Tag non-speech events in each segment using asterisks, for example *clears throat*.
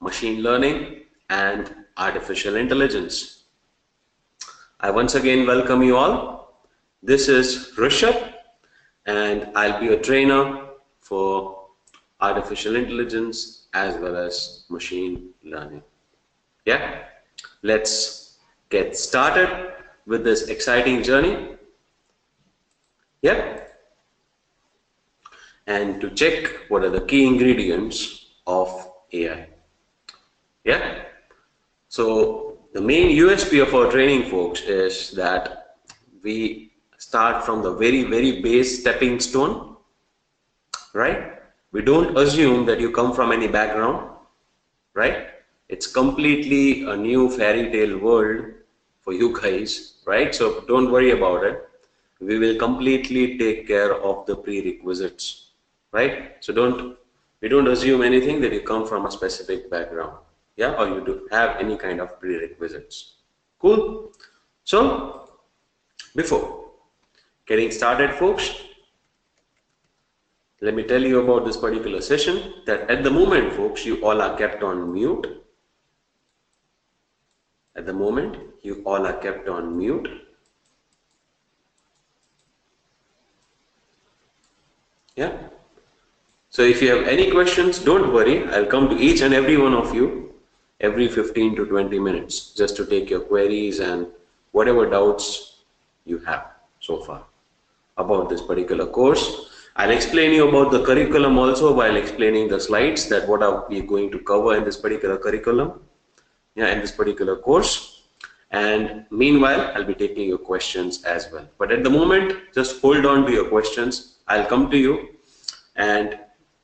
machine learning and artificial intelligence. I once again welcome you all. This is Rishabh and I'll be a trainer for artificial intelligence as well as machine learning. Yeah, let's get started with this exciting journey. Yeah, and to check what are the key ingredients of AI. Yeah, so the main USP of our training folks is that we start from the very very base stepping stone, right? We don't assume that you come from any background, right? It's completely a new fairy tale world for you guys, right? So don't worry about it. We will completely take care of the prerequisites, right? So don't we don't assume anything that you come from a specific background, yeah, or you do have any kind of prerequisites. Cool. So before getting started, folks, let me tell you about this particular session that at the moment, folks, you all are kept on mute at the moment, you all are kept on mute. Yeah. So if you have any questions, don't worry. I'll come to each and every one of you every 15 to 20 minutes just to take your queries and whatever doubts you have so far about this particular course. I'll explain you about the curriculum also while explaining the slides that what are we going to cover in this particular curriculum yeah, in this particular course. And meanwhile, I'll be taking your questions as well. But at the moment, just hold on to your questions. I'll come to you and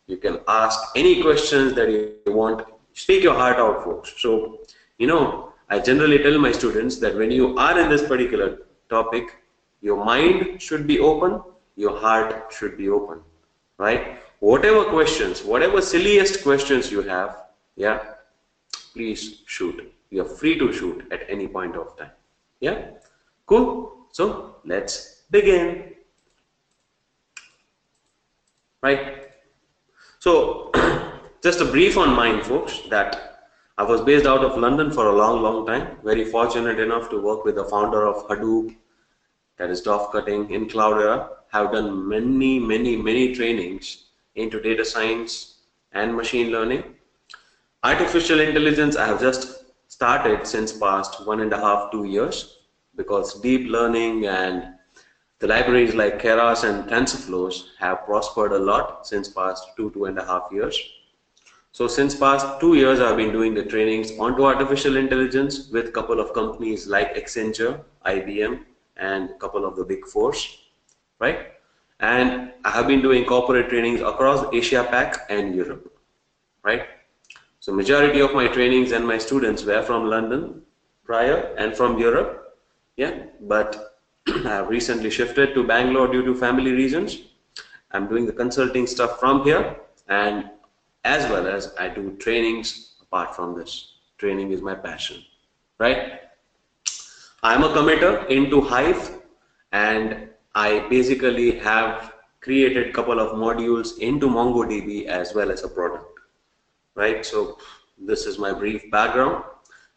you can ask any questions that you want. Speak your heart out, folks. So, you know, I generally tell my students that when you are in this particular topic, your mind should be open, your heart should be open, right? Whatever questions, whatever silliest questions you have, yeah, please shoot. You're free to shoot at any point of time. Yeah? Cool. So let's begin. Right? So just a brief on mine, folks, that I was based out of London for a long, long time. Very fortunate enough to work with the founder of Hadoop, that is Doug Cutting in Cloudera. Have done many, many, many trainings into data science and machine learning Artificial intelligence I have just started since past one and a half, two years because deep learning and the libraries like Keras and TensorFlows have prospered a lot since past two, two and a half years. So since past two years, I've been doing the trainings onto artificial intelligence with a couple of companies like Accenture, IBM, and a couple of the big fours, right? And I have been doing corporate trainings across Asia Pac and Europe, right? So majority of my trainings and my students were from London prior and from Europe. Yeah, but *clears throat* I have recently shifted to Bangalore due to family reasons. I'm doing the consulting stuff from here and as well as I do trainings apart from this. Training is my passion, right? I'm a committer into Hive and I basically have created couple of modules into MongoDB as well as a product right? So this is my brief background.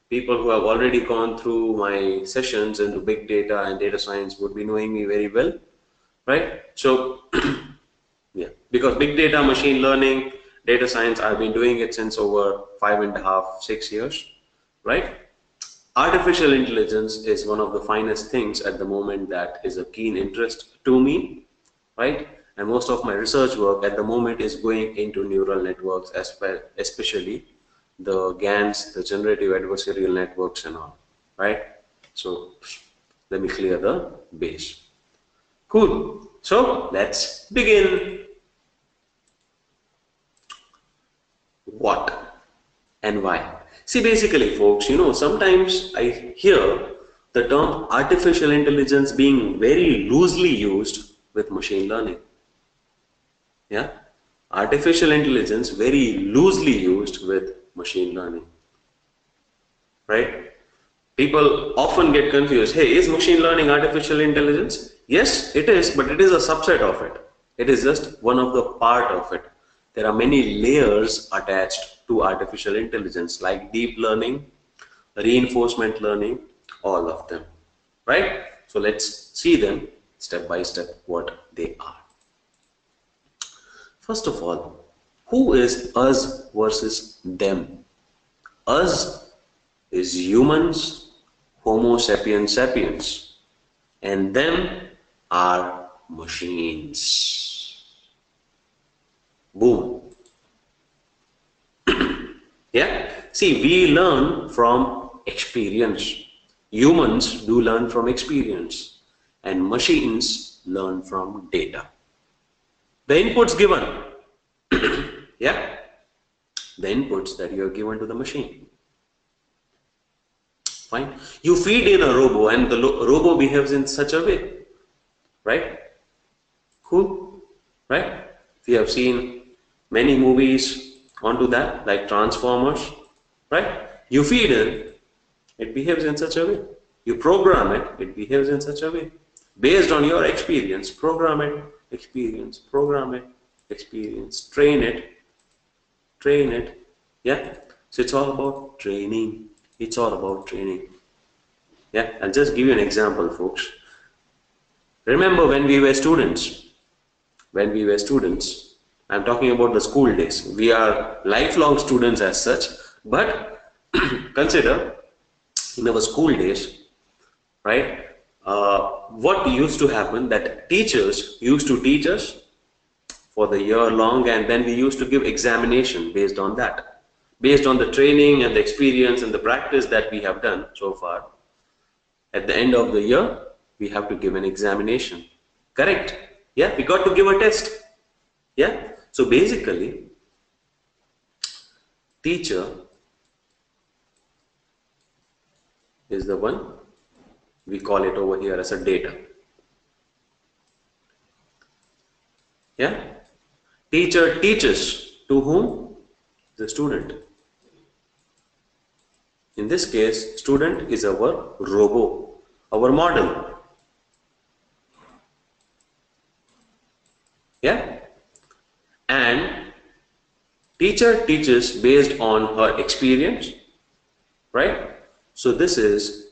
People who have already gone through my sessions into big data and data science would be knowing me very well, right? So *clears throat* yeah, because big data, machine learning, data science, I've been doing it since over five and a half, six years, right? Artificial intelligence is one of the finest things at the moment that is a keen interest to me, right? and most of my research work at the moment is going into neural networks as well, especially the GANs, the generative adversarial networks and all, right? So let me clear the base. Cool. So let's begin. What and why? See, basically, folks, you know, sometimes I hear the term artificial intelligence being very loosely used with machine learning. Yeah? Artificial intelligence very loosely used with machine learning. Right? People often get confused. Hey is machine learning artificial intelligence? Yes it is but it is a subset of it. It is just one of the part of it there are many layers attached to artificial intelligence like deep learning, reinforcement learning, all of them, right? So let's see them step by step what they are. First of all, who is us versus them? Us is humans, Homo sapiens sapiens, and them are machines. Boom. *coughs* yeah? See, we learn from experience. Humans do learn from experience, and machines learn from data. The inputs given, *coughs* yeah, the inputs that you are given to the machine. Fine. You feed in a robo, and the robo behaves in such a way, right? Cool, right? We have seen many movies onto that, like Transformers, right? You feed it, it behaves in such a way. You program it, it behaves in such a way. Based on your experience, program it, experience, program it, experience, train it, train it. Yeah? So it's all about training. It's all about training. Yeah? I'll just give you an example, folks. Remember when we were students, when we were students, I'm talking about the school days. We are lifelong students as such, but *clears throat* consider in our school days, right? Uh, what used to happen that teachers used to teach us for the year long and then we used to give examination based on that based on the training and the experience and the practice that we have done so far at the end of the year we have to give an examination correct yeah we got to give a test yeah so basically teacher is the one we call it over here as a data. Yeah? Teacher teaches to whom? The student. In this case student is our robo our model. Yeah and teacher teaches based on her experience right so this is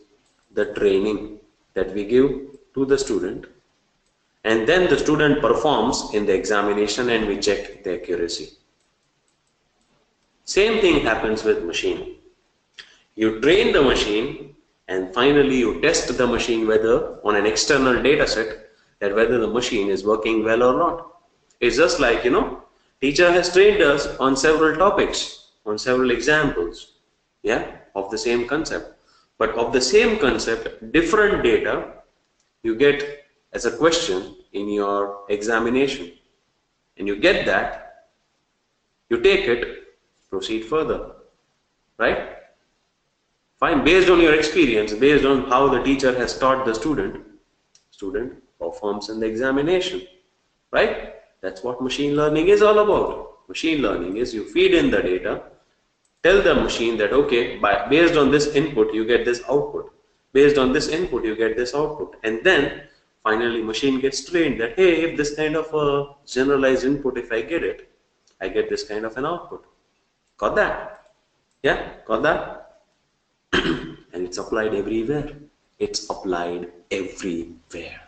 the training that we give to the student and then the student performs in the examination and we check the accuracy. Same thing happens with machine. You train the machine and finally you test the machine whether on an external data set that whether the machine is working well or not. It's just like, you know, teacher has trained us on several topics, on several examples, yeah, of the same concept. But of the same concept, different data you get as a question in your examination. And you get that, you take it, proceed further. Right? Fine, based on your experience, based on how the teacher has taught the student, student performs in the examination. Right? That's what machine learning is all about. Machine learning is you feed in the data, tell the machine that okay by based on this input you get this output. Based on this input you get this output. And then finally machine gets trained that hey if this kind of a generalized input if i get it i get this kind of an output. Got that? Yeah got that? *clears throat* And it's applied everywhere. It's applied everywhere.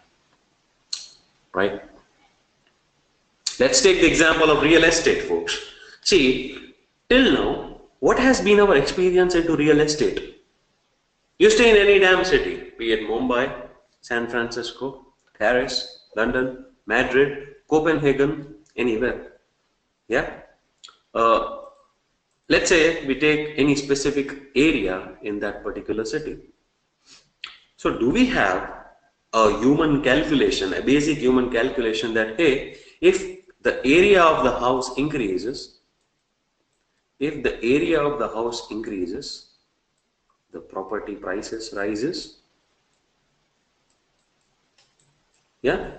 Right let's take the example of real estate folks see till now what has been our experience into real estate? You stay in any damn city, be it Mumbai, San Francisco, Paris, London, Madrid, Copenhagen, anywhere. Yeah? Uh, let's say we take any specific area in that particular city. So do we have a human calculation, a basic human calculation that, hey, if the area of the house increases, if the area of the house increases the property prices rises. Yeah?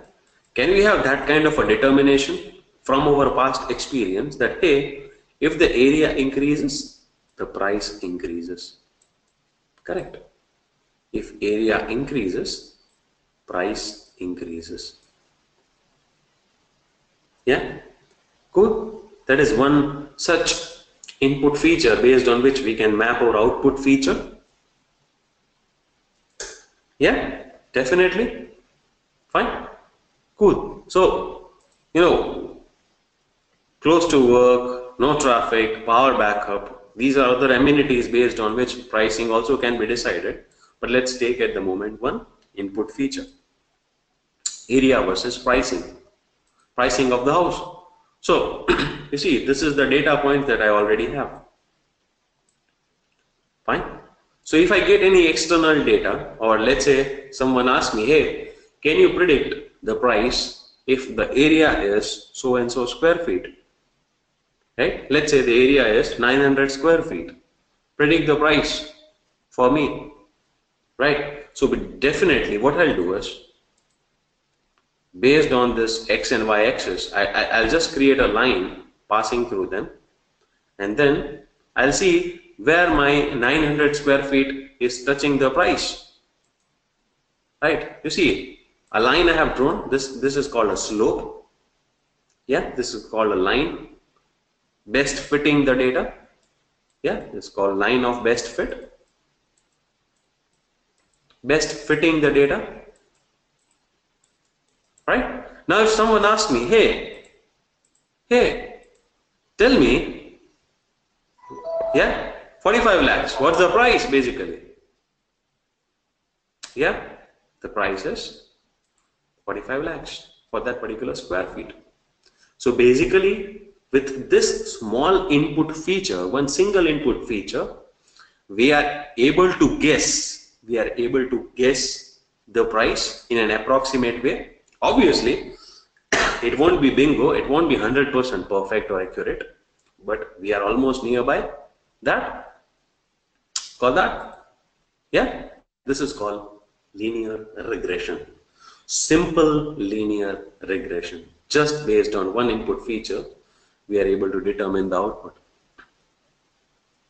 Can we have that kind of a determination from our past experience that hey if the area increases the price increases? Correct. If area increases price increases yeah? Good. That is one such input feature based on which we can map our output feature. Yeah? Definitely. Fine. Cool so you know close to work no traffic power backup these are other amenities based on which pricing also can be decided. But let's take at the moment one input feature. Area versus pricing pricing of the house so *clears throat* you see this is the data point that I already have fine so if I get any external data, or let's say someone asks me, hey, can you predict the price if the area is so and so square feet? Right? Let's say the area is 900 square feet. Predict the price for me. Right? So definitely what I'll do is, based on this x and y axis, I, I, I'll just create a line passing through them and then I'll see where my 900 square feet is touching the price. Right? You see, a line I have drawn, this, this is called a slope. Yeah, this is called a line best fitting the data. Yeah, it's called line of best fit. Best fitting the data. Right? Now if someone asks me, hey, hey, tell me, yeah, 45 lakhs. What's the price basically? Yeah, the price is 45 lakhs for that particular square feet. So basically, with this small input feature, one single input feature, we are able to guess, we are able to guess the price in an approximate way. Obviously, it won't be bingo, it won't be 100% perfect or accurate, but we are almost nearby that Call that? Yeah? This is called linear regression. Simple linear regression. Just based on one input feature, we are able to determine the output.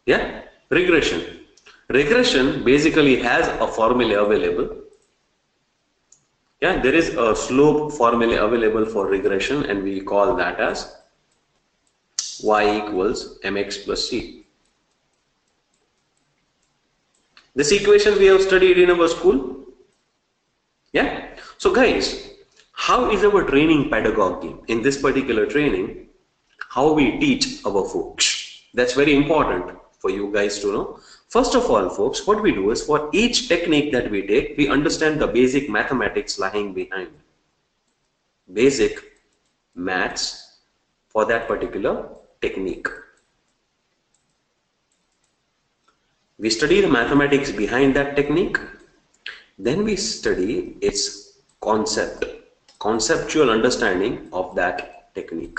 Yeah? Regression. Regression basically has a formula available. Yeah, there is a slope formula available for regression and we call that as y equals mx plus c. This equation we have studied in our school. Yeah. So guys, how is our training pedagogy in this particular training? How we teach our folks? That's very important for you guys to know. First of all, folks, what we do is for each technique that we take, we understand the basic mathematics lying behind. Basic maths for that particular technique. We study the mathematics behind that technique. Then we study its concept, conceptual understanding of that technique.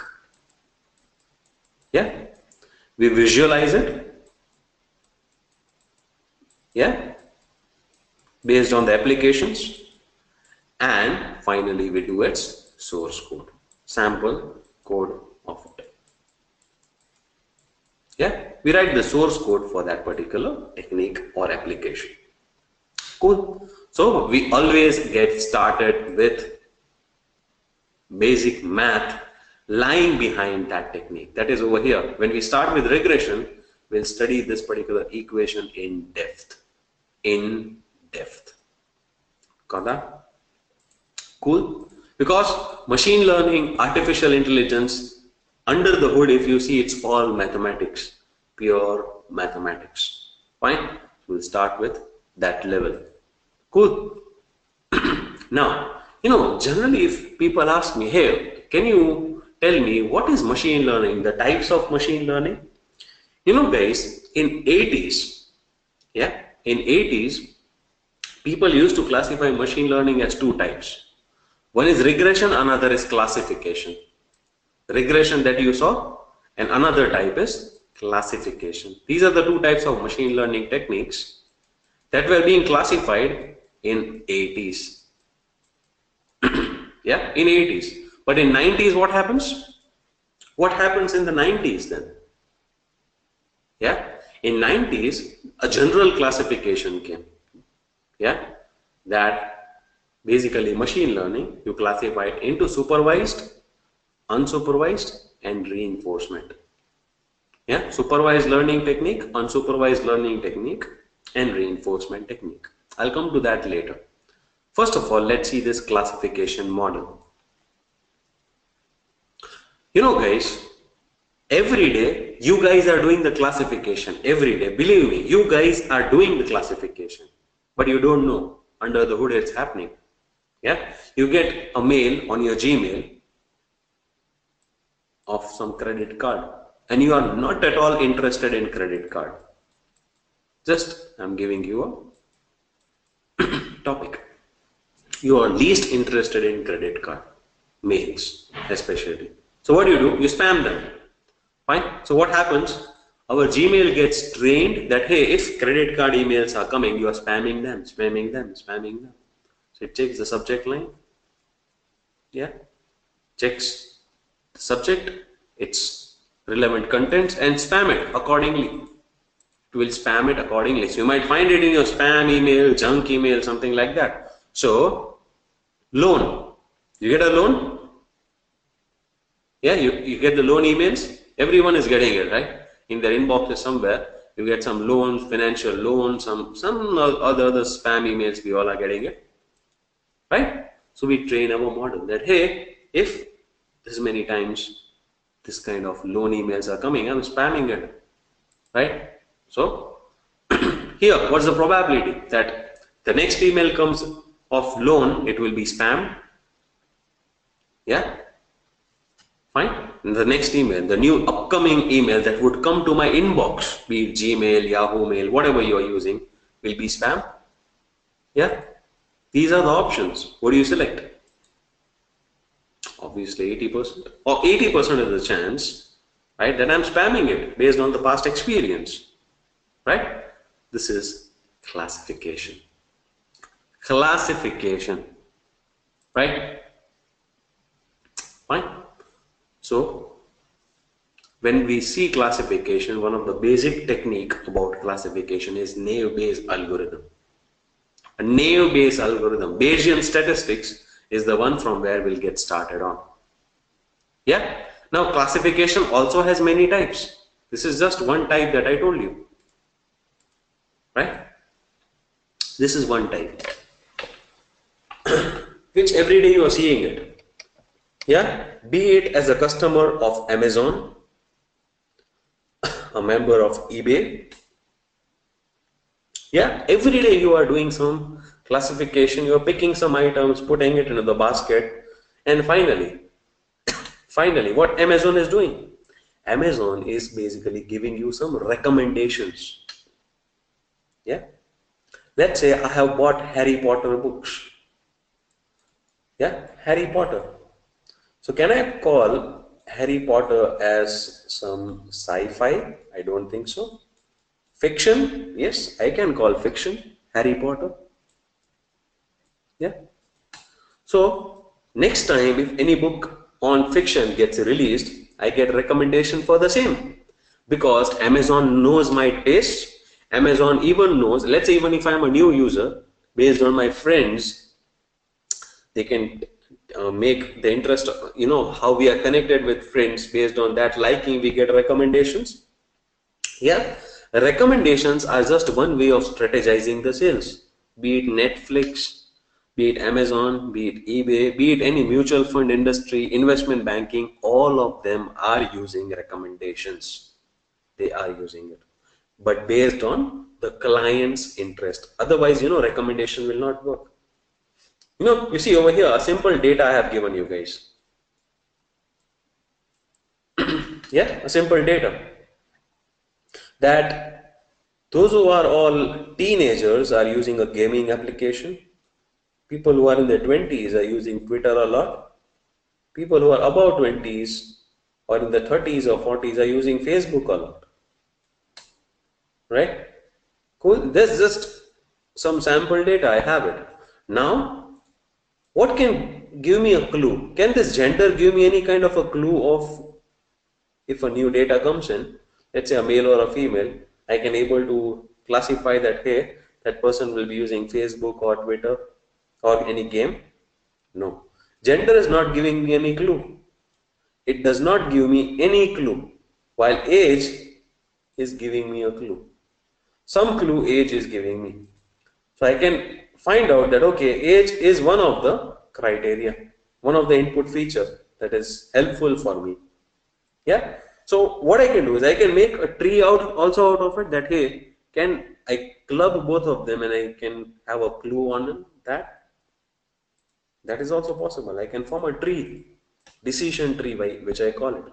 Yeah? We visualize it. Yeah? Based on the applications. And finally, we do its source code, sample code of it. Yeah, we write the source code for that particular technique or application. Cool. So we always get started with basic math lying behind that technique. That is over here. When we start with regression, we'll study this particular equation in depth. In depth. Got that? Cool. Because machine learning, artificial intelligence, under the hood, if you see, it's all mathematics, pure mathematics. Fine. We'll start with that level. Cool. *clears throat* now, you know, generally if people ask me, hey, can you tell me what is machine learning, the types of machine learning? You know, guys, in 80s, yeah, in 80s, people used to classify machine learning as two types. One is regression, another is classification regression that you saw and another type is classification. These are the two types of machine learning techniques that were being classified in 80s. *clears throat* yeah, in 80s. But in 90s, what happens? What happens in the 90s then? Yeah, in 90s, a general classification came. Yeah, that basically machine learning, you classify it into supervised unsupervised and reinforcement. Yeah, supervised learning technique, unsupervised learning technique, and reinforcement technique. I'll come to that later. First of all, let's see this classification model. You know, guys, every day you guys are doing the classification. Every day, believe me, you guys are doing the classification, but you don't know under the hood it's happening. Yeah, you get a mail on your Gmail of some credit card, and you are not at all interested in credit card. Just I'm giving you a *coughs* topic. You are least interested in credit card mails, especially. So what do you do? You spam them. Fine. So what happens? Our Gmail gets trained that hey, if credit card emails are coming, you are spamming them, spamming them, spamming them. So it checks the subject line. Yeah. Checks the subject, its relevant contents, and spam it accordingly. It will spam it accordingly. So you might find it in your spam email, junk email, something like that. So loan. You get a loan, yeah, you, you get the loan emails. Everyone is getting it, right? In their inboxes somewhere, you get some loans, financial loans, some some other other spam emails. We all are getting it, right? So we train our model that hey, if this many times this kind of loan emails are coming, I'm spamming it, right? So *clears throat* here, what's the probability that the next email comes of loan, it will be spam, yeah, Fine. The next email, the new upcoming email that would come to my inbox, be it Gmail, Yahoo Mail, whatever you are using, will be spam. Yeah. These are the options. What do you select? Obviously 80% or 80% of the chance, right, that I'm spamming it based on the past experience, right? This is classification. Classification, right? Fine. So when we see classification, one of the basic technique about classification is naive-Bayes algorithm. A naive-Bayes algorithm, Bayesian statistics is the one from where we'll get started on. Yeah. Now classification also has many types. This is just one type that I told you. Right? This is one type. *coughs* Which every day you are seeing it yeah? Be it as a customer of amazon a member of ebay. Yeah? Every day you are doing some classification you are picking some items putting it into the basket and finally *coughs* finally what amazon is doing? Amazon is basically giving you some recommendations. Yeah? Let's say i have bought harry potter books. Yeah? Harry potter so can I call Harry Potter as some sci-fi? I don't think so. Fiction? Yes, I can call fiction Harry Potter. Yeah. So next time if any book on fiction gets released, I get recommendation for the same because Amazon knows my taste. Amazon even knows, let's say even if I'm a new user, based on my friends, they can uh, make the interest you know how we are connected with friends based on that liking we get recommendations. Yeah recommendations are just one way of strategizing the sales. Be it netflix be it amazon be it ebay be it any mutual fund industry investment banking all of them are using recommendations. They are using it but based on the client's interest. Otherwise you know recommendation will not work you know, you see over here, a simple data I have given you guys. *clears throat* yeah, a simple data. That those who are all teenagers are using a gaming application. People who are in their 20s are using Twitter a lot. People who are above 20s or in the 30s or 40s are using Facebook a lot. Right? Cool. There's just some sample data. I have it. Now, what can give me a clue? Can this gender give me any kind of a clue of if a new data comes in, let's say a male or a female, I can able to classify that, hey, that person will be using Facebook or Twitter or any game? No. Gender is not giving me any clue. it does not give me any clue, while age is giving me a clue. Some clue age is giving me. So I can find out that okay, age is one of the criteria, one of the input feature that is helpful for me. Yeah. So what I can do is I can make a tree out also out of it that hey, can I club both of them and I can have a clue on that? That is also possible. I can form a tree, decision tree by which I call it.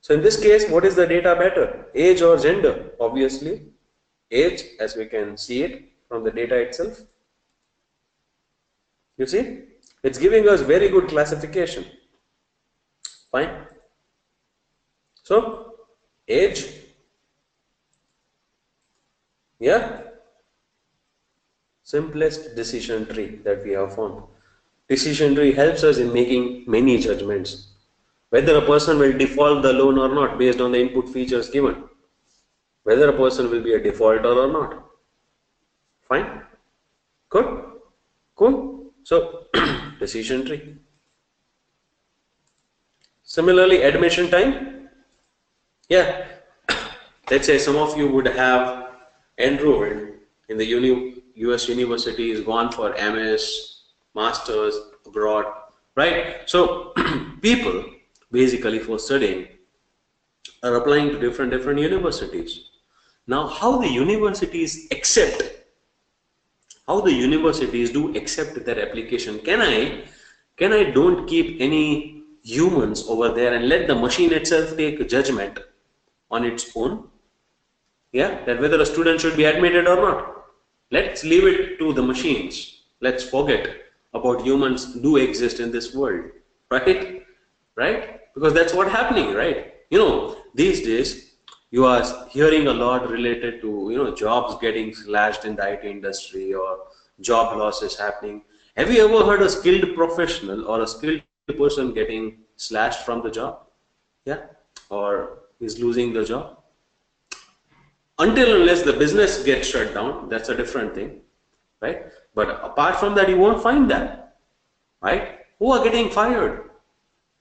So in this case, what is the data better? Age or gender? Obviously, age as we can see it from the data itself. You see, it's giving us very good classification. Fine. So, age, yeah, simplest decision tree that we have found. Decision tree helps us in making many judgments. Whether a person will default the loan or not based on the input features given. Whether a person will be a defaulter or not. Fine? Good? Cool? So, *clears throat* decision tree. Similarly, admission time. Yeah, *clears throat* let's say some of you would have enrolled in the uni US universities, gone for MS, masters abroad, right? So *clears throat* people basically for studying are applying to different different universities. Now, how the universities accept, how the universities do accept their application? Can I, can I don't keep any humans over there and let the machine itself take judgment on its own? Yeah that whether a student should be admitted or not. Let's leave it to the machines. Let's forget about humans do exist in this world. Right? Right? Because that's what happening right? You know these days you are hearing a lot related to you know jobs getting slashed in the IT industry or job losses happening. Have you ever heard a skilled professional or a skilled person getting slashed from the job? Yeah? Or is losing the job? Until unless the business gets shut down that's a different thing right? But apart from that you won't find that right? Who are getting fired?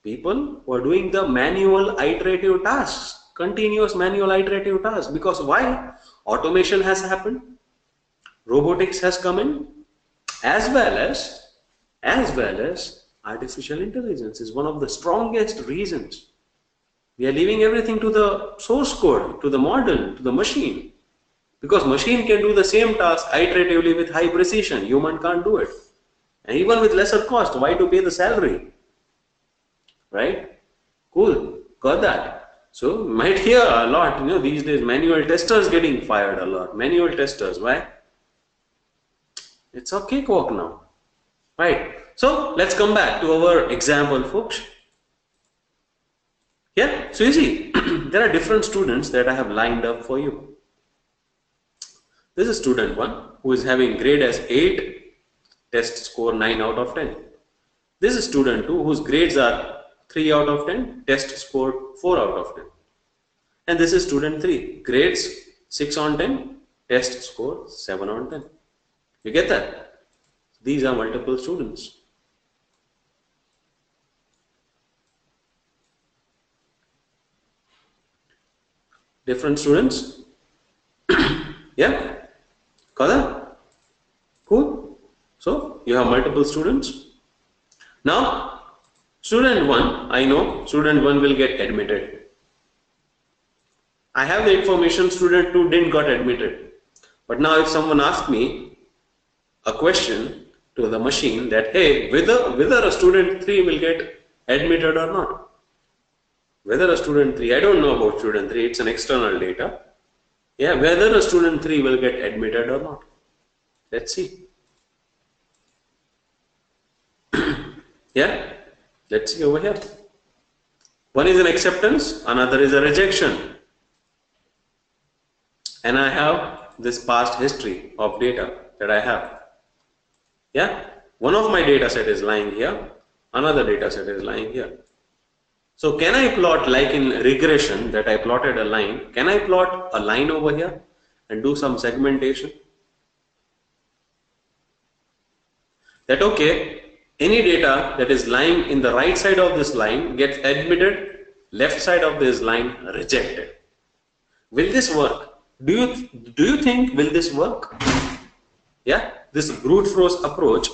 People who are doing the manual iterative tasks continuous manual iterative tasks because why automation has happened robotics has come in as well as as well as artificial intelligence is one of the strongest reasons. We are leaving everything to the source code, to the model, to the machine. Because machine can do the same task iteratively with high precision. Human can't do it. And even with lesser cost, why to pay the salary? Right? Cool. Got that. So might hear a lot, you know, these days manual testers getting fired a lot. Manual testers, why? It's a cakewalk now. Right. So let's come back to our example, folks. Yeah, so you see, *clears throat* there are different students that I have lined up for you. This is student 1 who is having grade as 8, test score 9 out of 10. This is student 2 whose grades are 3 out of 10, test score 4 out of 10. And this is student 3, grades 6 on 10, test score 7 on 10. You get that? These are multiple students. Different students? *coughs* yeah? Kada? Cool? So, you have multiple students. Now, student 1, I know student 1 will get admitted. I have the information student 2 didn't got admitted. But now if someone asks me a question, to the machine that hey whether whether a student 3 will get admitted or not. Whether a student 3 i don't know about student 3 it's an external data. Yeah whether a student 3 will get admitted or not. Let's see. *clears throat* Yeah let's see over here. One is an acceptance another is a rejection. And i have this past history of data that i have. Yeah, one of my data set is lying here, another data set is lying here. So can I plot like in regression that I plotted a line, can I plot a line over here and do some segmentation? That okay, any data that is lying in the right side of this line gets admitted, left side of this line rejected. Will this work? Do you do you think will this work? Yeah, this brute force approach,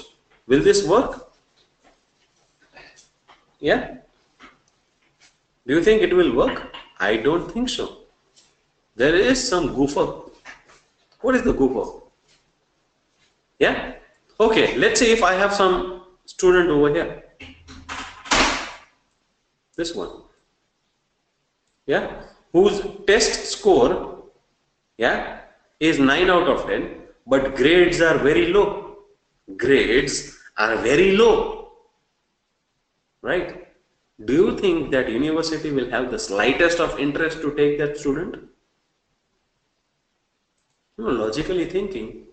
will this work? Yeah. Do you think it will work? I don't think so. There is some goofer. What is the goofer? Yeah? Okay, let's say if I have some student over here. This one. Yeah? Whose test score, yeah, is 9 out of 10, but grades are very low. Grades are very low. Right? Do you think that university will have the slightest of interest to take that student? No, logically thinking,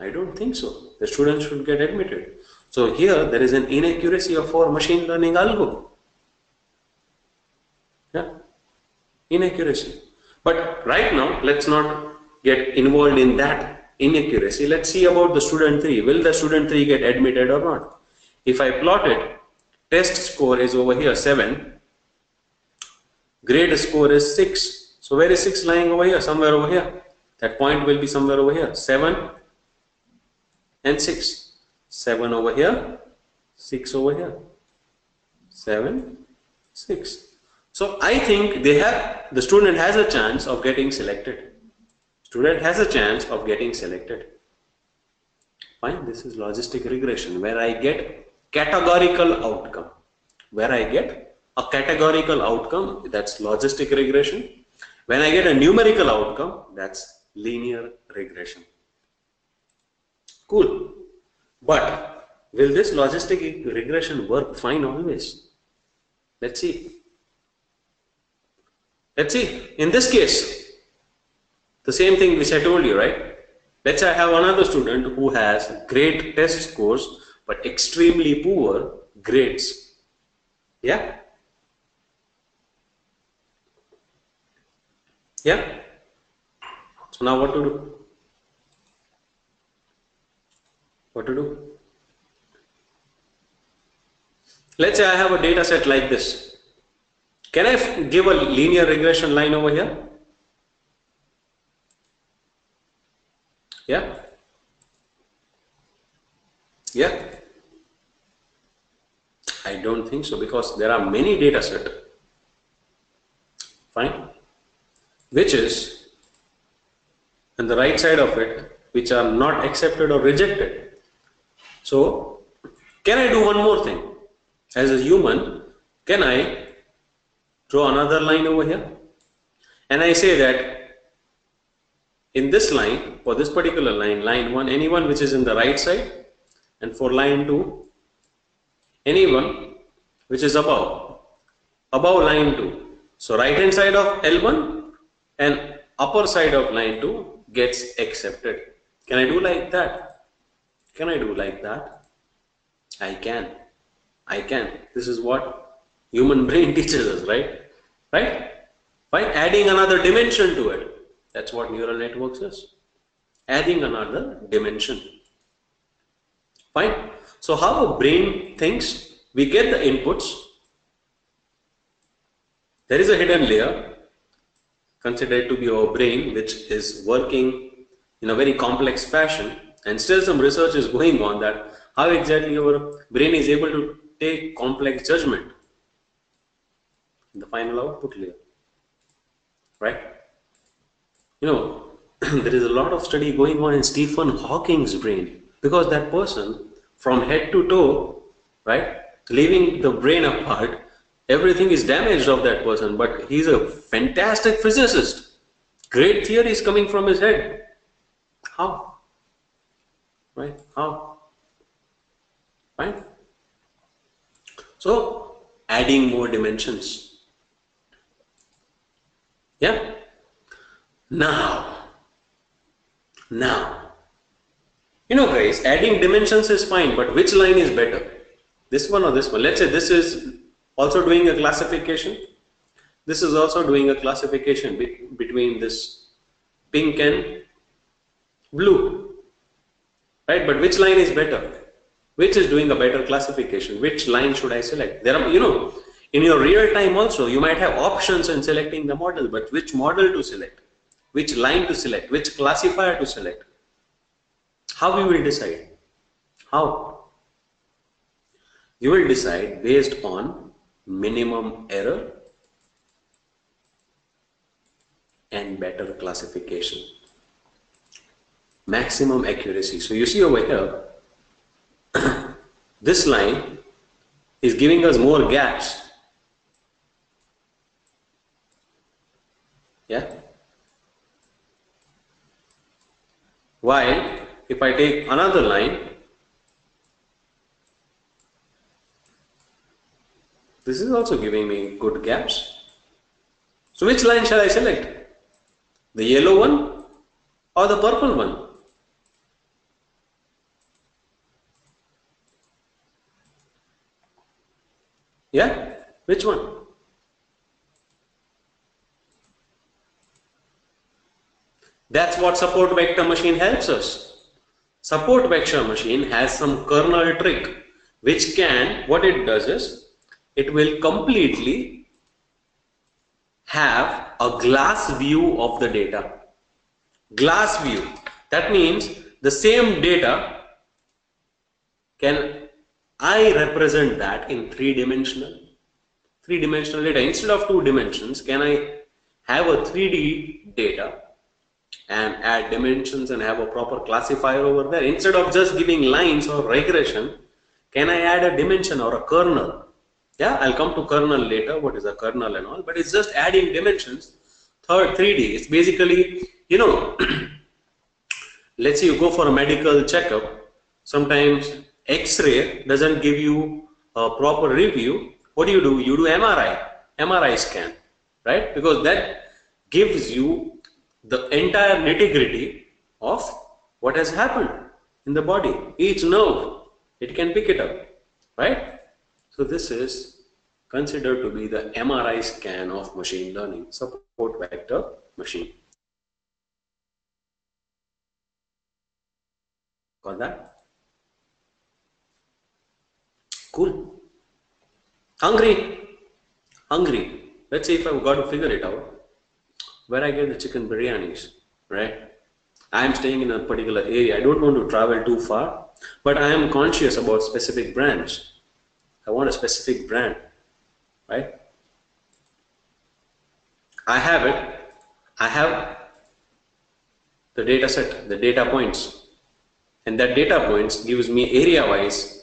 I don't think so. The student should get admitted. So here there is an inaccuracy of our machine learning algo. Yeah, inaccuracy. But right now, let's not get involved in that inaccuracy. Let's see about the student 3. Will the student 3 get admitted or not? If I plot it, test score is over here 7, grade score is 6. So where is 6 lying over here? Somewhere over here. That point will be somewhere over here. 7 and 6. 7 over here, 6 over here. 7, 6. So I think they have the student has a chance of getting selected. Student has a chance of getting selected. Fine, this is logistic regression where I get categorical outcome. Where I get a categorical outcome, that's logistic regression. When I get a numerical outcome, that's linear regression. Cool. But will this logistic regression work fine always? Let's see. Let's see. In this case, the same thing which I told you, right? Let's say I have another student who has great test scores but extremely poor grades. Yeah? Yeah? So now what to do? What to do? Let's say I have a data set like this. Can I give a linear regression line over here? Yeah? Yeah? I don't think so because there are many data set. Fine. Which is on the right side of it, which are not accepted or rejected. So, can I do one more thing? As a human, can I draw another line over here? And I say that in this line, for this particular line, line 1, anyone which is in the right side, and for line 2, anyone which is above, above line 2. So right hand side of L1 and upper side of line 2 gets accepted. Can I do like that? Can I do like that? I can. I can. This is what human *laughs* brain teaches us, right? Right? By adding another dimension to it. That's what neural networks is. Adding another dimension. Fine. So how a brain thinks, we get the inputs. There is a hidden layer considered to be our brain which is working in a very complex fashion and still some research is going on that how exactly our brain is able to take complex judgment in the final output layer. Right? You know, *clears throat* there is a lot of study going on in Stephen Hawking's brain because that person from head to toe, right, leaving the brain apart, everything is damaged of that person, but he's a fantastic physicist. Great theories coming from his head. How? Right? How? Fine. So adding more dimensions. Yeah. Now, now, you know, guys, adding dimensions is fine, but which line is better? This one or this one? Let's say this is also doing a classification. This is also doing a classification be between this pink and blue right? But which line is better? which is doing a better classification, which line should I select? There are, you know, in your real time also, you might have options in selecting the model, but which model to select, which line to select, which classifier to select. How you will decide? How? You will decide based on minimum error and better classification. Maximum accuracy. So you see over here, *clears throat* this line is giving us more gaps. Yeah. While if I take another line, this is also giving me good gaps. So which line shall I select? The yellow one or the purple one? Yeah? Which one? That's what support vector machine helps us. Support vector machine has some kernel trick which can, what it does is, it will completely have a glass view of the data. Glass view. That means the same data can I represent that in three dimensional. Three dimensional data. Instead of two dimensions, can I have a 3D data and add dimensions and have a proper classifier over there? Instead of just giving lines or regression, can I add a dimension or a kernel? Yeah, I'll come to kernel later, what is a kernel and all, but it's just adding dimensions. Third, 3D, it's basically, you know, *clears throat* let's say you go for a medical checkup, sometimes X-ray doesn't give you a proper review. What do you do? You do MRI, MRI scan, right? Because that gives you the entire nitty-gritty of what has happened in the body. Each nerve, it can pick it up, right? So this is considered to be the MRI scan of machine learning, support vector machine. Got that? Cool. Hungry. Hungry. Let's see if I've got to figure it out. Where I get the chicken biryanis, right? I am staying in a particular area. I don't want to travel too far, but I am conscious about specific brands. I want a specific brand, right? I have it. I have the data set, the data points. And that data points gives me area wise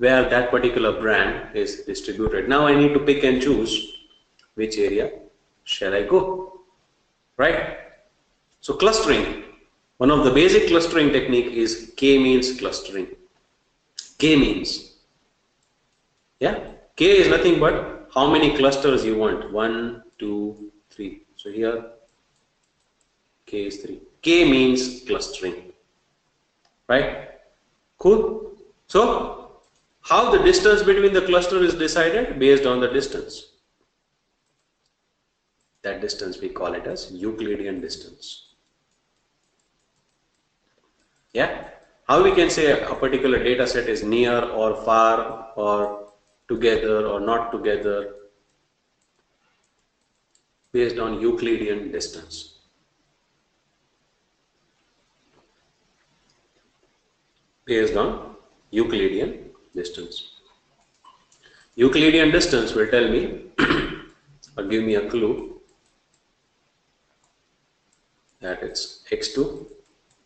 where that particular brand is distributed. Now I need to pick and choose which area shall I go, right? So clustering, one of the basic clustering technique is k-means clustering. K-means, yeah, K is nothing but how many clusters you want. One, two, three. So here K is 3. K means clustering. Right? Cool. So how the distance between the cluster is decided? Based on the distance. That distance we call it as Euclidean distance. Yeah? How we can say a particular data set is near or far or together or not together based on Euclidean distance. Based on Euclidean distance. Euclidean distance will tell me *clears throat* or give me a clue that it's x2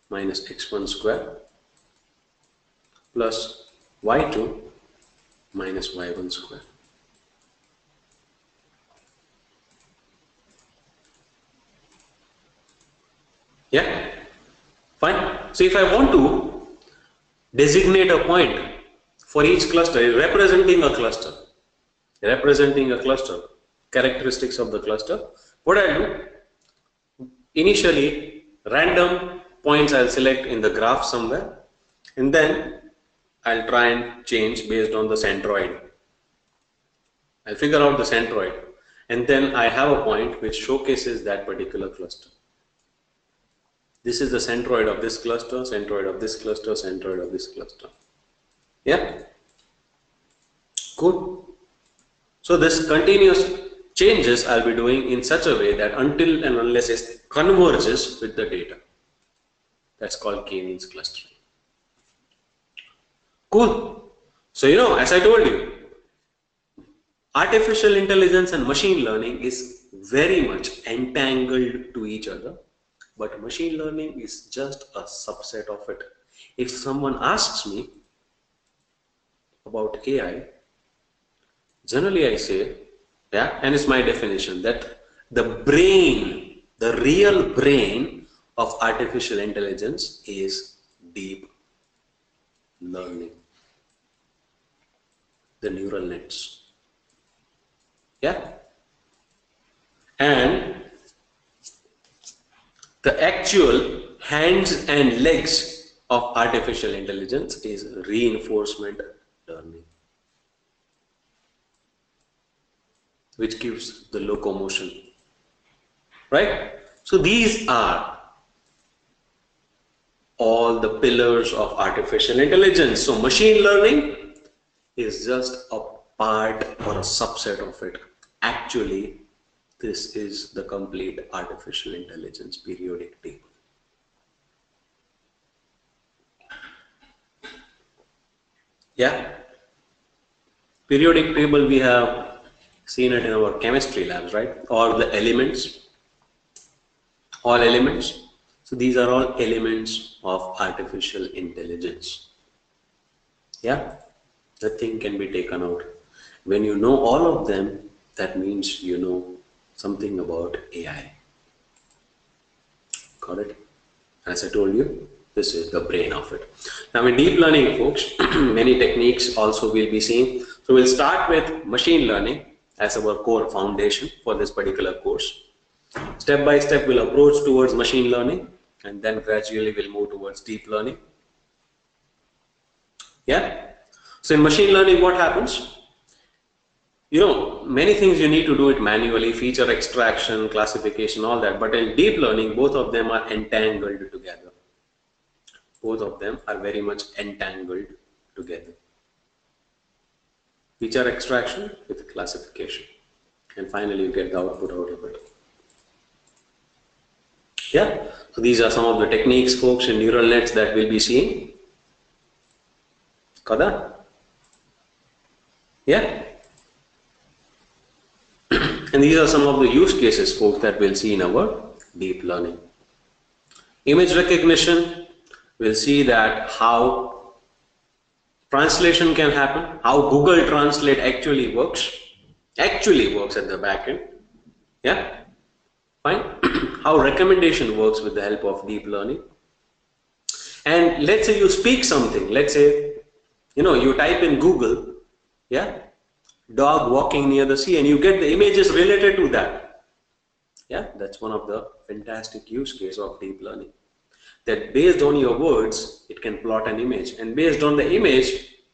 minus x1 square plus y2 minus y1 square. Yeah, fine. So if I want to designate a point for each cluster, representing a cluster, representing a cluster, characteristics of the cluster, what I do, initially random points I'll select in the graph somewhere and then I'll try and change based on the centroid. I'll figure out the centroid and then I have a point which showcases that particular cluster. This is the centroid of this cluster, centroid of this cluster, centroid of this cluster. Yeah. cool So this continuous changes I'll be doing in such a way that until and unless it converges with the data. That's called k-means clustering. Cool. So, you know, as I told you, artificial intelligence and machine learning is very much entangled to each other, but machine learning is just a subset of it. If someone asks me about AI, generally I say, yeah, and it's my definition that the brain, the real brain of artificial intelligence is deep learning the neural nets. Yeah? And the actual hands and legs of artificial intelligence is reinforcement learning, which gives the locomotion. Right? So these are all the pillars of artificial intelligence. So machine learning is just a part or a subset of it. Actually, this is the complete artificial intelligence periodic table. Yeah. Periodic table we have seen it in our chemistry labs, right? Or the elements, all elements. So these are all elements of artificial intelligence. Yeah nothing can be taken out. When you know all of them, that means you know something about AI. Got it? As I told you, this is the brain of it. Now in deep learning, folks, *clears throat* many techniques also will be seen. So we'll start with machine learning as our core foundation for this particular course. Step by step, we'll approach towards machine learning and then gradually we'll move towards deep learning. Yeah? So in machine learning, what happens? You know, many things you need to do it manually, feature extraction, classification, all that. But in deep learning, both of them are entangled together. Both of them are very much entangled together. feature extraction with classification. And finally, you get the output out of it. Yeah, so these are some of the techniques, folks, in neural nets that we'll be seeing. kada yeah. *clears throat* and these are some of the use cases, folks, that we'll see in our deep learning. Image recognition, we'll see that how translation can happen, how Google Translate actually works, actually works at the back end. Yeah, fine. *clears throat* how recommendation works with the help of deep learning. And let's say you speak something, let's say, you know, you type in Google yeah dog walking near the sea and you get the images related to that yeah that's one of the fantastic use case of deep learning that based on your words it can plot an image and based on the image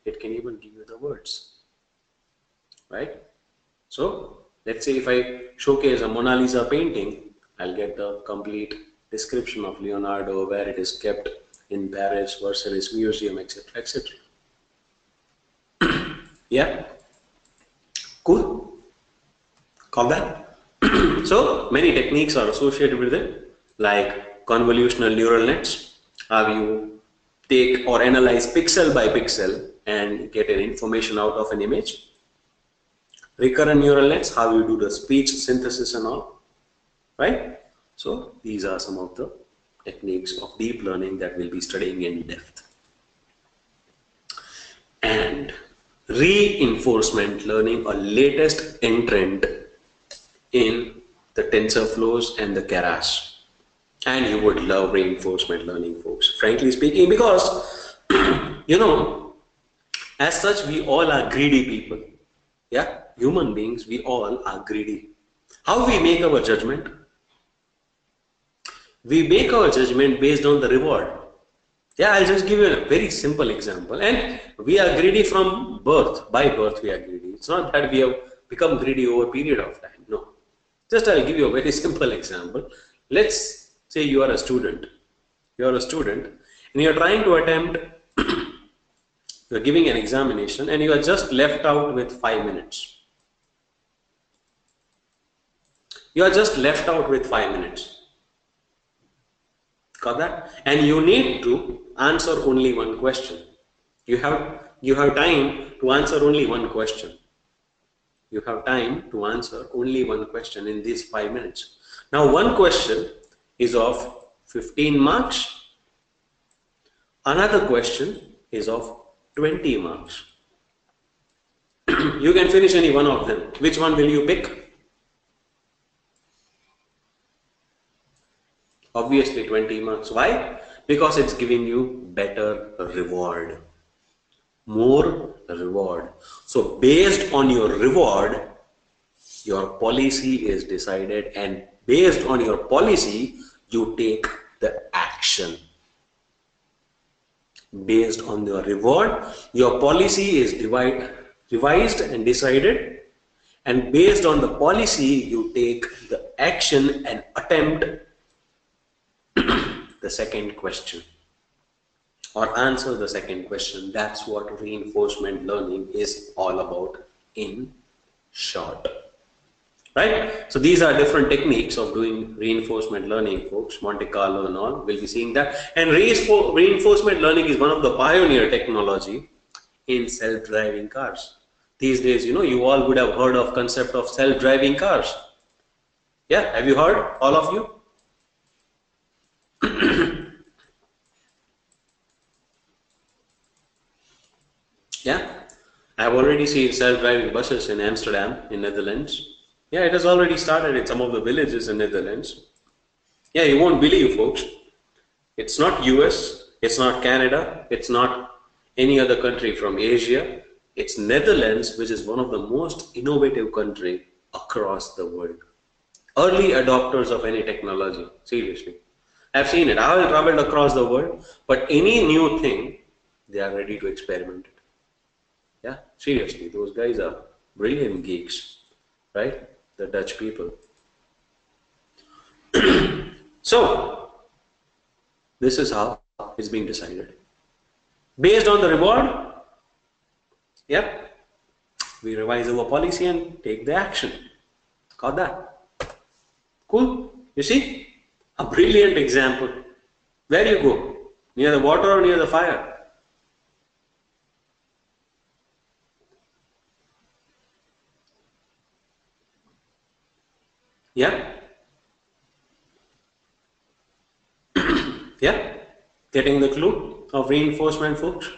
it can even give you the words right so let's say if I showcase a Mona Lisa painting I'll get the complete description of Leonardo where it is kept in Paris Versailles Museum etc etc *clears throat* yeah? Cool? Call that? *clears throat* so many techniques are associated with it, like convolutional neural nets. How you take or analyze pixel by pixel and get an information out of an image. Recurrent neural nets, how you do the speech synthesis and all, right? So these are some of the techniques of deep learning that we'll be studying in depth. And reinforcement learning a latest entrant in the TensorFlows and the Keras. And you would love reinforcement learning, folks, frankly speaking, because, *clears throat* you know, as such, we all are greedy people. Yeah, human beings, we all are greedy. How we make our judgment? We make our judgment based on the reward. Yeah, I'll just give you a very simple example. And we are greedy from birth. By birth, we are greedy. It's not that we have become greedy over a period of time. No. Just I'll give you a very *laughs* simple example. Let's say you are a student. You are a student and you're trying to attempt *coughs* you're giving an examination and you are just left out with five minutes. You are just left out with five minutes. Got that? And you need to answer only one question. You have you have time to answer only one question. You have time to answer only one question in these five minutes. Now, one question is of 15 marks. Another question is of 20 marks. *clears throat* you can finish any one of them. Which one will you pick? Obviously 20 marks. Why? Because it's giving you better reward. More reward. So based on your reward, your policy is decided and based on your policy, you take the action. Based on your reward, your policy is divide, revised and decided and based on the policy, you take the action and attempt *clears throat* the second question or answer the second question. That's what reinforcement learning is all about in short. Right? So these are different techniques of doing reinforcement learning, folks. Monte Carlo and all, we'll be seeing that. And reinforcement learning is one of the pioneer technology in self-driving cars. These days, you know, you all would have heard of concept of self-driving cars. Yeah, have you heard, all of you? *coughs* Yeah, I have already seen self-driving buses in Amsterdam, in Netherlands. Yeah, it has already started in some of the villages in Netherlands. Yeah, you won't believe, folks. It's not US, it's not Canada, it's not any other country from Asia. It's Netherlands, which is one of the most innovative country across the world. Early adopters of any technology, seriously. I've seen it. I have traveled across the world, but any new thing, they are ready to experiment it. Yeah, seriously, those guys are brilliant geeks, right? The Dutch people. *clears throat* so, this is how it's being decided. Based on the reward, yeah, we revise our policy and take the action. Got that? Cool. You see? A brilliant example. Where you go? Near the water or near the fire? Yeah? *clears throat* yeah? Getting the clue of reinforcement, folks?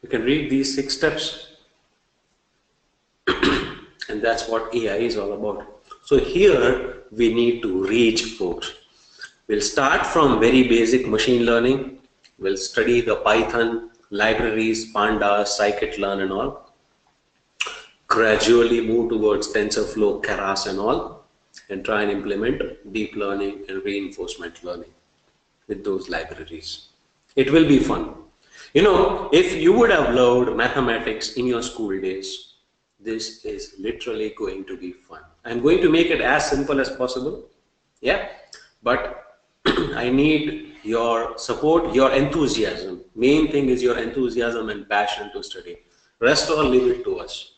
You can read these six steps. *clears throat* and that's what AI is all about. So here we need to reach, folks. We'll start from very basic machine learning. We'll study the Python libraries, pandas, scikit-learn and all gradually move towards TensorFlow, Keras and all and try and implement deep learning and reinforcement learning with those libraries. It will be fun. You know, if you would have loved mathematics in your school days, this is literally going to be fun. I'm going to make it as simple as possible. Yeah, but *clears throat* I need your support, your enthusiasm. Main thing is your enthusiasm and passion to study. Rest all leave it to us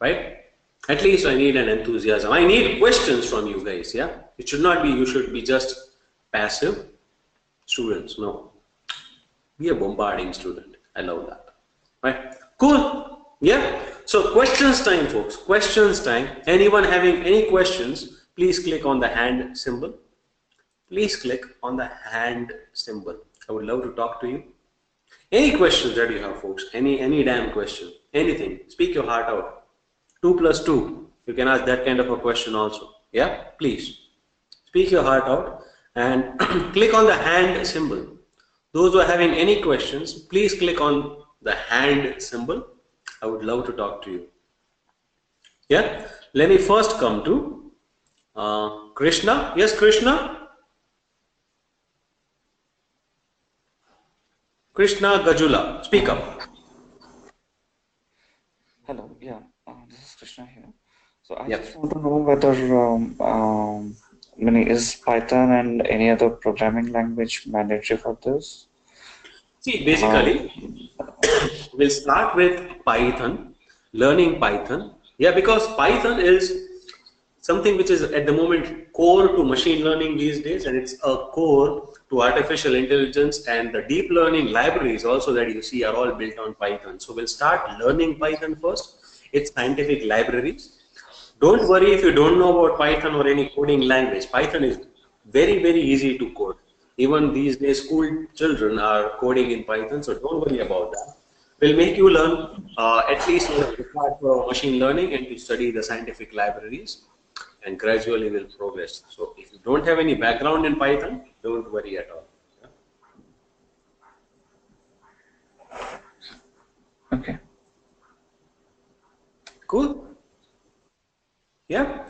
right? At least I need an enthusiasm. I need questions from you guys, yeah? It should not be, you should be just passive students, no. Be a bombarding student. I love that, right? Cool, yeah? So questions time, folks, questions time. Anyone having any questions, please click on the hand symbol. Please click on the hand symbol. I would love to talk to you. Any questions that you have, folks, any, any damn question, anything, speak your heart out. 2 plus 2 you can ask that kind of a question also. Yeah please. Speak your heart out and *clears throat* click on the hand symbol. Those who are having any questions please click on the hand symbol. I would love to talk to you. Yeah let me first come to uh, Krishna. Yes Krishna? Krishna Gajula speak up. Hello yeah Krishna here. So I yep. just want to know whether um, um, I mean, is Python and any other programming language mandatory for this? See, basically, *coughs* we'll start with Python, learning Python. Yeah, because Python is something which is at the moment core to machine learning these days, and it's a core to artificial intelligence and the deep learning libraries also that you see are all built on Python. So we'll start learning Python first. It's scientific libraries. Don't worry if you don't know about Python or any coding language. Python is very, very easy to code. Even these days, school children are coding in Python, so don't worry about that. We'll make you learn uh, at least what is required for machine learning and to study the scientific libraries and gradually will progress. So if you don't have any background in Python, don't worry at all. Cool. Yeah.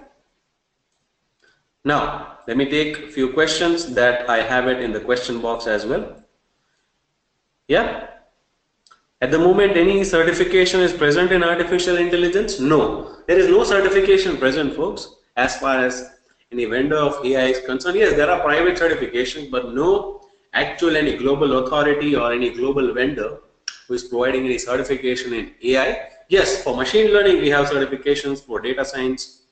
Now, let me take a few questions that I have it in the question box as well. Yeah. At the moment, any certification is present in artificial intelligence? No. There is no certification present, folks as far as any vendor of AI is concerned. Yes, there are private certifications, but no actual any global authority or any global vendor who is providing any certification in AI. Yes, for machine learning, we have certifications for data science.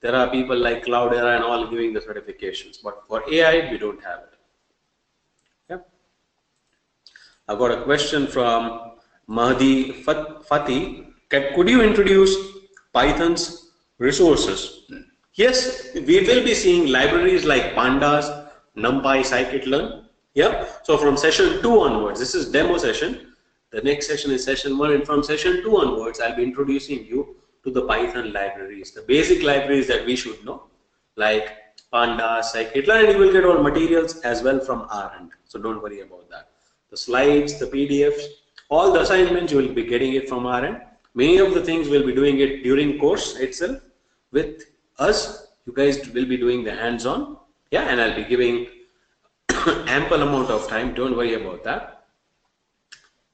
There are people like Cloudera and all giving the certifications, but for AI, we don't have it. Yeah. I've got a question from Mahdi Fatih. Could you introduce Python's resources? Yes, we will be seeing libraries like Pandas, NumPy, scikit-learn. Yeah. So from session two onwards, this is demo session. The next session is session one, and from session two onwards, I'll be introducing you to the Python libraries, the basic libraries that we should know, like Pandas, scikit-learn, and you will get all materials as well from our end. So don't worry about that. The slides, the PDFs, all the assignments, you will be getting it from our end. Many of the things we'll be doing it during course itself with us you guys will be doing the hands-on yeah and I'll be giving *coughs* ample amount of time don't worry about that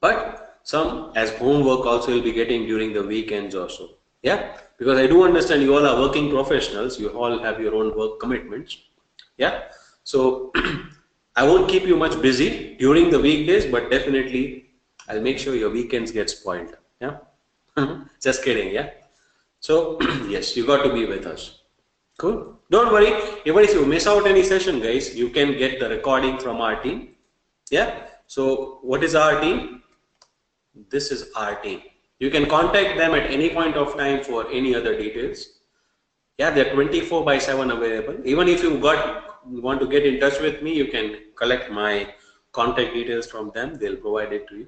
but some as homework also you'll be getting during the weekends or so yeah because I do understand you all are working professionals you all have your own work commitments yeah so *clears throat* I won't keep you much busy during the weekdays but definitely I'll make sure your weekends get spoiled yeah *laughs* just kidding yeah so *clears throat* yes, you got to be with us. Cool. Don't worry. Even if you miss out any session, guys, you can get the recording from our team. Yeah. So what is our team? This is our team. You can contact them at any point of time for any other details. Yeah, they're 24 by 7 available. Even if you got want to get in touch with me, you can collect my contact details from them. They'll provide it to you.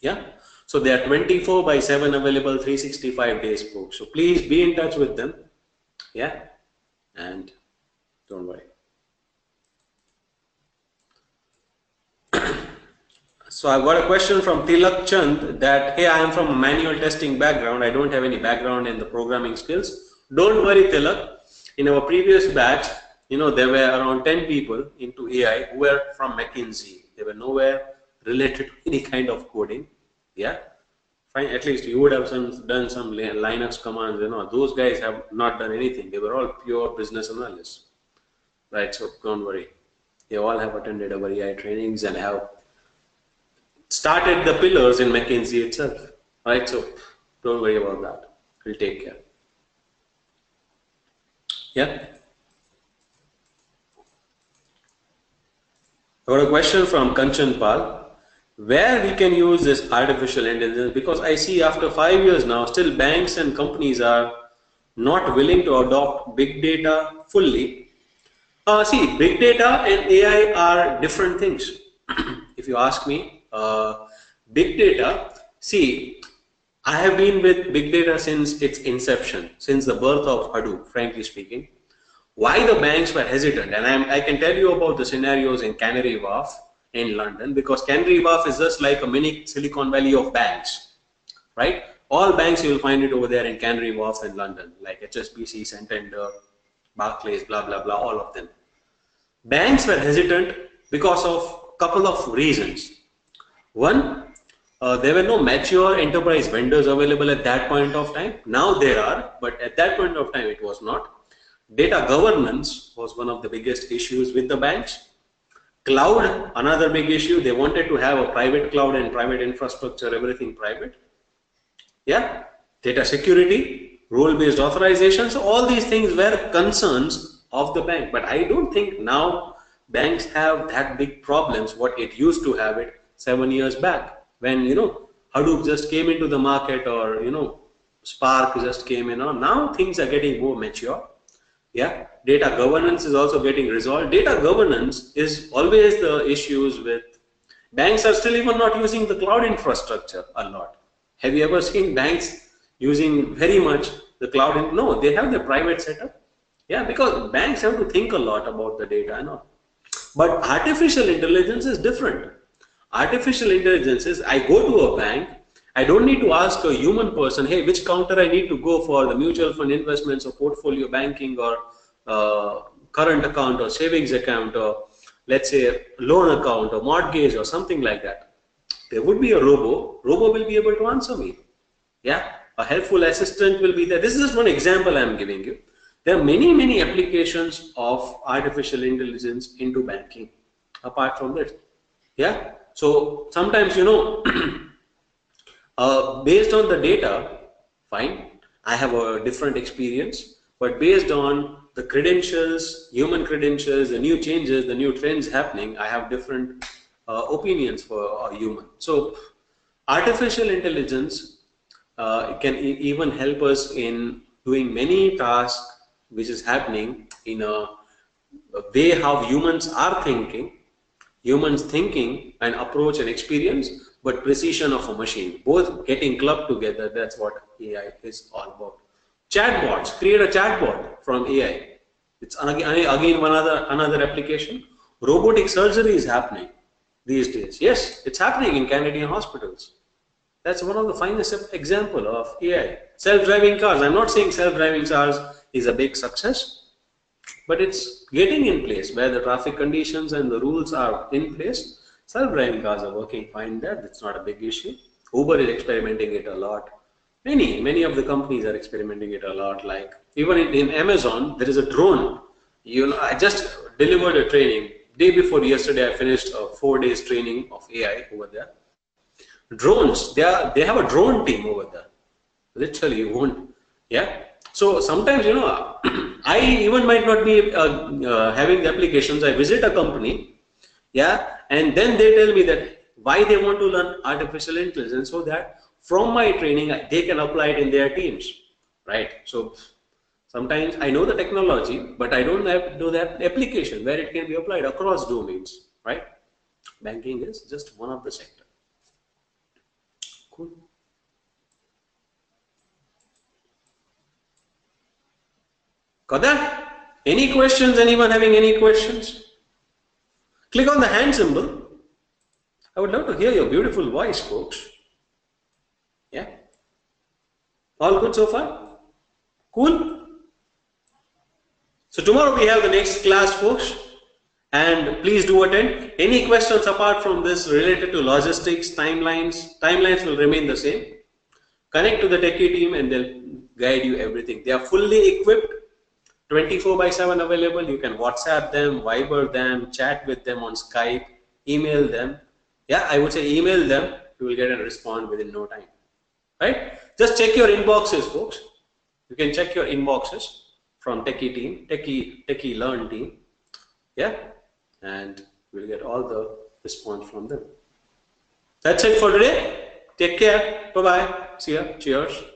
Yeah. So they are 24 by 7 available 365 days folks. So please be in touch with them. Yeah. And don't worry. So I've got a question from Tilak Chand that, hey, I am from a manual testing background. I don't have any background in the programming skills. Don't worry, Tilak. In our previous batch, you know, there were around 10 people into AI who were from McKinsey. They were nowhere related to any kind of coding yeah fine at least you would have some, done some linux commands you know those guys have not done anything they were all pure business analysts right so don't worry they all have attended our ai trainings and have started the pillars in mckinsey itself right? So don't worry about that. We'll take care. Yeah? I got a question from Kanchan Pal. Where we can use this artificial intelligence? Because I see after five years now still banks and companies are not willing to adopt big data fully. Uh, see, big data and AI are different things. *clears throat* if you ask me, uh, big data, see, I have been with big data since its inception, since the birth of Hadoop, frankly speaking. Why the banks were hesitant, and I'm, I can tell you about the scenarios in Canary Wharf, in London because Canary Wharf is just like a mini Silicon Valley of banks, right? All banks you will find it over there in Canary Wharf in London, like HSBC, Santander, Barclays, blah blah blah, all of them. Banks were hesitant because of a couple of reasons. One, uh, there were no mature enterprise vendors available at that point of time. Now there are, but at that point of time it was not. Data governance was one of the biggest issues with the banks Cloud, another big issue. They wanted to have a private cloud and private infrastructure, everything private. Yeah, data security, role-based authorizations, all these things were concerns of the bank. But I don't think now banks have that big problems what it used to have it seven years back when you know Hadoop just came into the market or you know Spark just came in. Or now things are getting more mature. Yeah, data governance is also getting resolved. Data governance is always the issues with banks are still even not using the cloud infrastructure a lot. Have you ever seen banks using very much the cloud? In, no, they have the private setup. Yeah, because banks have to think a lot about the data and all. But artificial intelligence is different. Artificial intelligence is I go to a bank, I don't need to ask a human person, hey, which counter I need to go for the mutual fund investments or portfolio banking or uh, current account or savings account or let's say loan account or mortgage or something like that. There would be a robo. Robo will be able to answer me. Yeah, a helpful assistant will be there. This is just one example I'm giving you. There are many, many applications of artificial intelligence into banking apart from this. Yeah, so sometimes, you know, *clears throat* uh, based on the data, fine, I have a different experience, but based on the credentials, human credentials, the new changes, the new trends happening, I have different uh, opinions for a human. So artificial intelligence uh, can e even help us in doing many tasks which is happening in a, a way how humans are thinking humans thinking and approach and experience, but precision of a machine. Both getting clubbed together, that's what AI is all about. Chatbots, create a chatbot from AI. It's again one other another application. Robotic surgery is happening these days. Yes, it's happening in Canadian hospitals. That's one of the finest example of AI. Self-driving cars. I'm not saying self-driving cars is a big success, but it's getting in place where the traffic conditions and the rules are in place. Self-driving cars are working fine there. That's not a big issue. Uber is experimenting it a lot. Many, many of the companies are experimenting it a lot. Like even in, in Amazon, there is a drone. You know, I just delivered a training day before yesterday. I finished a four days training of AI over there. Drones, they are they have a drone team over there. Literally, you won't. Yeah, so sometimes, you know, *clears throat* I even might not be uh, uh, having the applications. I visit a company, yeah, and then they tell me that why they want to learn artificial intelligence so that from my training they can apply it in their teams, right? So sometimes I know the technology, but I don't have do that application where it can be applied across domains, right? Banking is just one of the sector. Got that? Any questions? Anyone having any questions? Click on the hand symbol. I would love to hear your beautiful voice, folks. Yeah? All good so far? Cool? So tomorrow we have the next class, folks. And please do attend. Any questions apart from this related to logistics, timelines, timelines will remain the same. Connect to the techie team and they'll guide you everything. They are fully equipped 24 by 7 available. You can WhatsApp them, Viber them, chat with them on Skype, email them. Yeah, I would say email them. You will get a response within no time. Right? Just check your inboxes, folks. You can check your inboxes from Techie team, Techie, Techie Learn team. Yeah, and we'll get all the response from them. That's it for today. Take care. Bye bye. See ya. Cheers.